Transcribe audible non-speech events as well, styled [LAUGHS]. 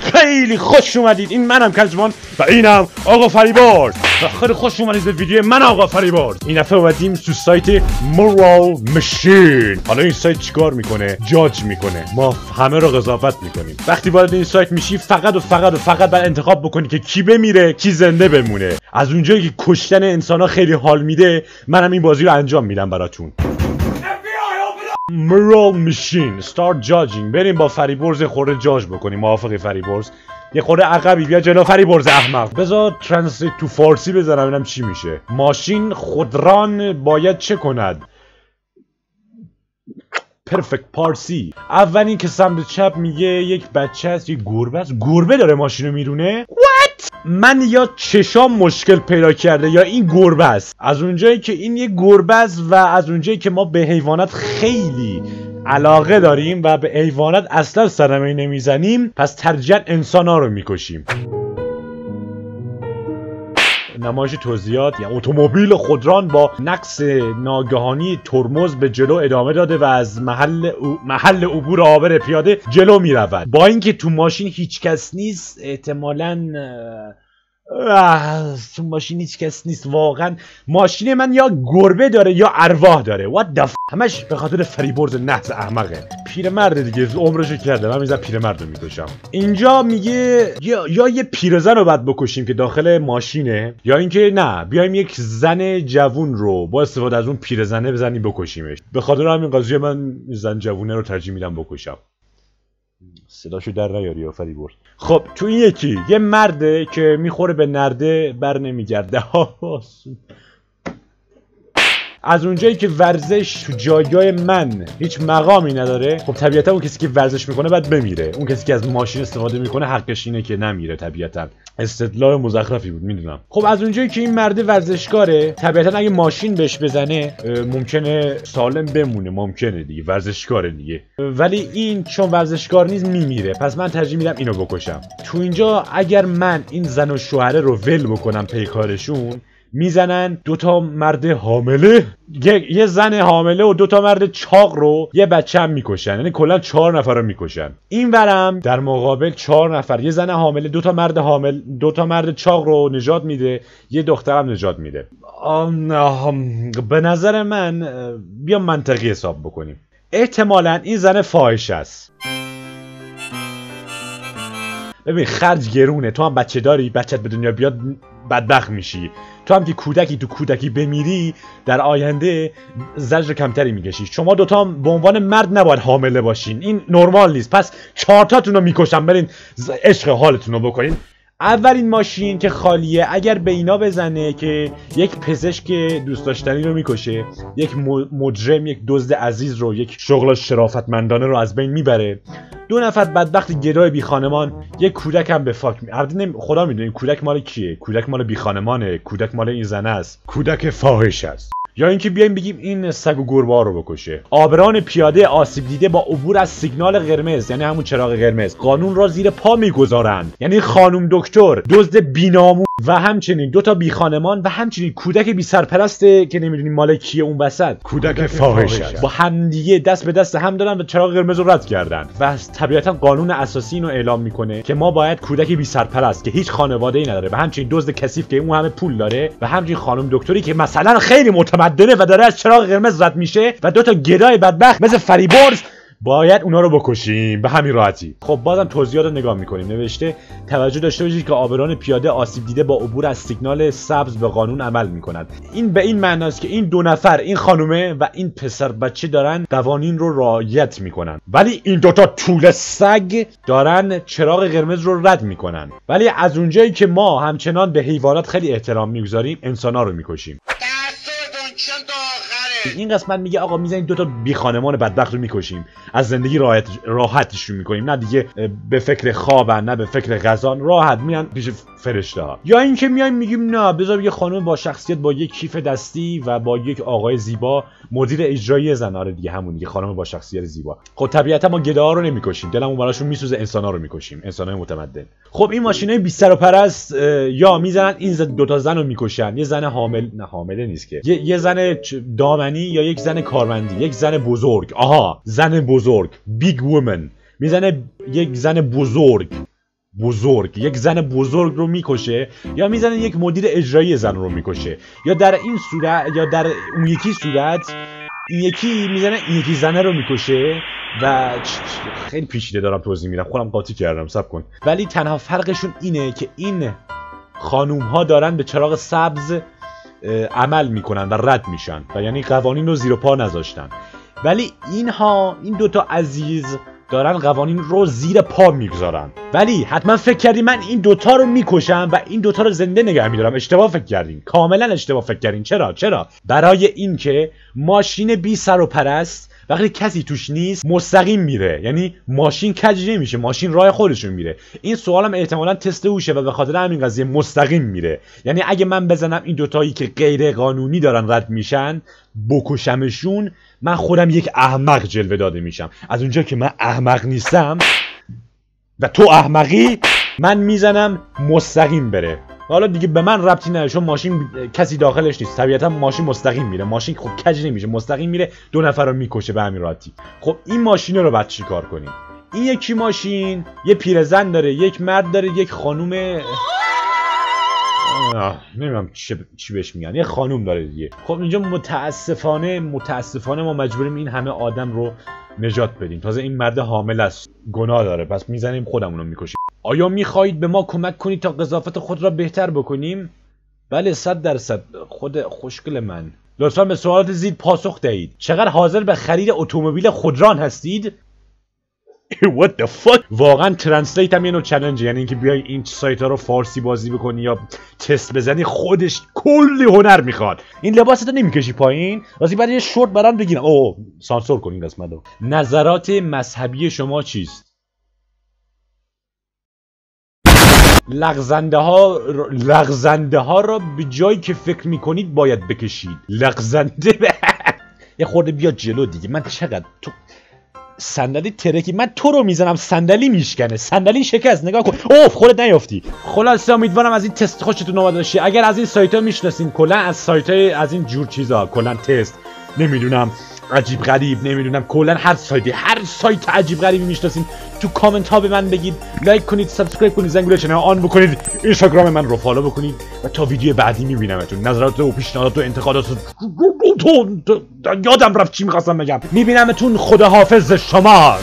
خیلی خوش اومدید. این منم کلجمان و اینم آقا فریبرز و خیلی خوش اومدید به ویدیو من آقا فریبرز این دفعه اومدیم تو سایت مورال مشین حالا این سایت چیکار می‌کنه؟ جاج می‌کنه. ما همه رو قضاوت می‌کنیم. وقتی وارد این سایت میشی فقط و فقط و فقط باید انتخاب بکنی که کی بمیره کی زنده بمونه. از اونجایی که کشتن انسان ها خیلی حال میده منم این بازی رو انجام میدم براتون. مرال مشین start جاجینگ بریم با فریبرز خورده جاج بکنیم. موافقی فریبرز؟ یه خورده عقبی. بیا جلو فریبرز احمق. بذار ترنسلیت تو فارسی بزنم ببینم چی میشه؟ ماشین خودران باید چه کند؟ پرفکت پارسی اولین که سمت چپ میگه یک بچه است. یک گربه است. گربه داره ماشین رو میرونه؟ من یا چشام مشکل پیدا کرده یا این گربه است. از اونجایی که این یک گربه است و از اونجایی که ما به حیوانات خیلی علاقه داریم و به حیوانات اصلا سرمه نمی‌زنیم پس ترجیحاً انسان ها رو می‌کشیم. نمایش توضیحات یا اتومبیل خودران با نقص ناگهانی ترمز به جلو ادامه داده و از محل او... محل عبور عابر پیاده جلو می رود با اینکه تو ماشین هیچ کس نیست احتمالاً تو ماشین هیچ کس نیست. واقعا ماشین من یا گربه داره یا ارواح داره. The f... همش به خاطر فریبرز نحس احمقه پیرمرد دیگه عمرشو کرده من میزن پیرمرد رو می‌کشم. اینجا میگه یا, یا یه پیرزن رو باید بکشیم که داخل ماشینه یا اینکه نه بیایم یک زن جوون رو با استفاده از اون پیرزنه بزنیم بکشیمش. به خاطر همین قضیه من زن جوونه رو ترجیح میدم بکشم. صداشو در نیاری یا فریبرز خب تو این یکی یه مرده که می‌خوره به نرده بر نمیگرده. [LAUGHS] از اونجایی که ورزش تو جایگاه من هیچ مقامی نداره خب طبیعتا اون کسی که ورزش می‌کنه باید بمیره. اون کسی که از ماشین استفاده می‌کنه حقش اینه که نمیره طبیعتا. استدلال مزخرفی بود می‌دونم. خب از اونجایی که این مرد ورزشکاره طبیعتا اگه ماشین بهش بزنه ممکنه سالم بمونه. ممکنه دیگه ورزشکاره دیگه. ولی این چون ورزشکار نیست میمیره. پس من ترجیح میدم اینو بکشم. تو اینجا اگر من این زن و شوهره رو ول بکنم پیکارشون می‌زنن دوتا مرد حامله. یه, یه زن حامله و دوتا مرد چاق رو یه بچه هم می‌کشن. یعنی کلا چهار نفر رو می‌کشن. این ورم در مقابل چهار نفر. یه زن حامله دوتا مرد حامل دوتا مرد چاق رو نجات میده. یه دخترم نجات میده. به نظر من بیا منطقی حساب بکنیم. احتمالا این زن فاحش است. ببین خرج گرونه. تو هم بچه داری بچت به دنیا بیاد بدبخت میشی. تو هم که کودکی تو کودکی بمیری در آینده زجر کمتری می‌کشی. شما دوتا هم به عنوان مرد نباید حامله باشین. این نرمال نیست. پس چهارتاتون رو می‌کشم. برین عشق حالتون رو بکنین. اولین ماشین که خالیه اگر به اینا بزنه که یک پزشک دوست داشتنی رو می‌کشه یک مجرم یک دزد عزیز رو یک شغل شرافتمندانه رو از بین می‌بره. دو نفر بدبخت گدای بی خانمان یک کودک هم به fuck می خدا می‌دونه کودک مال کیه؟ کودک مال بی خانمانه کودک مال این زنه است. کودک فاحشه است. یا اینکه بیایم بگیم این سگ و گربه رو بکشه. عابران پیاده آسیب دیده با عبور از سیگنال قرمز یعنی همون چراغ قرمز قانون را زیر پا می‌گذارند. یعنی خانم دکتر دزد بی‌ناموس و همچنین دو تا بی خانمان و همچنین کودک بی سرپرسته که نمی‌دونیم مال کیه اون وسط. کودک فاحشه با همدیگه دست به دست هم دارن و چراغ قرمز رو رد کردن. و طبیعتا قانون اساسی اینو اعلام می‌کنه که ما باید کودک بی سرپرست که هیچ خانواده ای نداره و همچنین دزد کثیف که اون همه پول داره و همچنین خانم دکتری که مثلا خیلی متمدنه و داره از چراغ قرمز رد میشه و دو تا گدای بدبخت مثل فریبرز باید اونا رو بکشیم. به همین راحتی. خب بازم توضیحات رو نگاه می‌کنیم. نوشته توجه داشته باشید که آبران پیاده آسیب دیده با عبور از سیگنال سبز به قانون عمل می‌کنند این به این معناست که این دو نفر این خانومه و این پسر بچه دارن قوانین رو رعایت می‌کنن. ولی این دوتا طول سگ دارن چراغ قرمز رو رد می‌کنن. ولی از اونجایی که ما همچنان به حیوانات خیلی احترام می‌گذاریم انسانها رو می‌کشیم. این قسمت میگه آقا می‌زنید دوتا بی خانمان بدبخت رو می‌کشیم. از زندگی راحت راحتشون می‌کنیم. نه دیگه به فکر خوابن نه به فکر غذا. راحت میان پیش فرشته ها یا اینکه میایم میگیم نه بذار یه خانم با شخصیت با یک کیف دستی و با یک آقای زیبا مدیر اجرایی زن. آره دیگه همون دیگه خانم با شخصیت زیبا. خب طبیعتا ما گدا رو نمی‌کشیم. دلمون براشون میسوزه انسانا رو می‌کشیم. انسانای متمدن. خب این ماشینای بی سر و پرست یا می‌زنن این دو تا زن رو می‌کشن. یه زن حامل نه حامله نیست که. یه, یه زن دامنی یا یک زن کارمندی یک زن بزرگ. آها زن بزرگ. big woman می‌زنه یک زن بزرگ. بزرگ. یک زن بزرگ رو می‌کشه یا می‌زنه یک مدیر اجرایی زن رو می‌کشه. یا در این صورت یا در اون یکی صورت این یکی می‌زنه این یکی زنه رو می‌کشه و خیلی پیچیده دارم توضیح میدم. خودم قاطی کردم صبر کن. ولی تنها فرقشون اینه که این خانوم ها دارن به چراغ سبز عمل می‌کنن و رد میشن و یعنی قوانین رو زیر پا نذاشتن. ولی اینها این دوتا عزیز دارن قوانین رو زیر پا می‌گذارن. ولی حتما فکر کردی من این دوتا رو می‌کشم و این دوتا رو زنده نگه میدارم. اشتباه فکر کردین. کاملا اشتباه فکر کردین. چرا؟ چرا؟ برای اینکه ماشین بی سر و پرست وقتی کسی توش نیست مستقیم میره. یعنی ماشین کج نمیشه ماشین راه خودشون میره. این سوالم احتمالا تست هوشه و به خاطر همین قضیه مستقیم میره. یعنی اگه من بزنم این دوتایی که غیر قانونی دارن رد میشن بکشمشون من خودم یک احمق جلوه داده میشم. از اونجا که من احمق نیستم و تو احمقی من می‌زنم مستقیم بره. حالا دیگه به من ربطی نداره چون ماشین کسی داخلش نیست. طبیعتا ماشین مستقیم میره. ماشین خب کج نمیشه مستقیم میره دو نفر رو می‌کشه به همین راحتی خب این ماشین رو بعد چیکار کنیم؟ این یکی ماشین یه پیرزن داره یک مرد داره یک خانوم نمی‌دونم چی بهش میگن. یه خانوم داره دیگه. خب اینجا متاسفانه متاسفانه ما مجبوریم این همه آدم رو نجات بدیم. تازه این مرد حامل است. گناه داره. پس می‌زنیم خودمون رو می‌کشیم. آیا می‌خواهید به ما کمک کنید تا قضاوت خود را بهتر بکنیم؟ بله صد درصد. خود خوشگل من. لطفا به سوالات زید پاسخ دهید. چقدر حاضر به خرید اتومبیل خودران هستید؟ What the fuck? واقعا ترنسلیت هم یه نوع یعنی اینکه بیای این سایت ها رو فارسی بازی بکنی یا تست بزنی خودش کلی هنر می‌خواد. این لباس رو نمی‌کشی پایین؟ واسه بعد یه شورت برام بگیرم. اوه سانسور کنین قسمت رو نظرات مذهبی شما چیست؟ لغزنده ها لغزنده ها را به جایی که فکر می‌کنید باید بکشید. لغزنده [LAUGHS] یه خورده بیا جلو دیگه. من چقدر تو صندلی ترکی من تو رو می‌زنم صندلی میشکنه. صندلی شکست نگاه کن. اوف خودت نیافتی. خلاصه امیدوارم از این تست خوشتون اومده باشه اگر از این سایت ها می‌شناسین کلا از سایت های از این جور چیزا کلا تست. نمی‌دونم. عجیب غریب نمی‌دونم. کلا هر سایتی هر سایت عجیب غریبی می‌شناسین. تو کامنت ها به من بگید like کنید subscribe کنید زنگوله channel on بکنید اینستاگرام من رو follow بکنید و تا ویدیو بعدی میبینمتون. نظرات و پیشنهادات و انتقادات یادم رفت چی می‌خواستم بگم. میبینمتون خدا حافظ شما.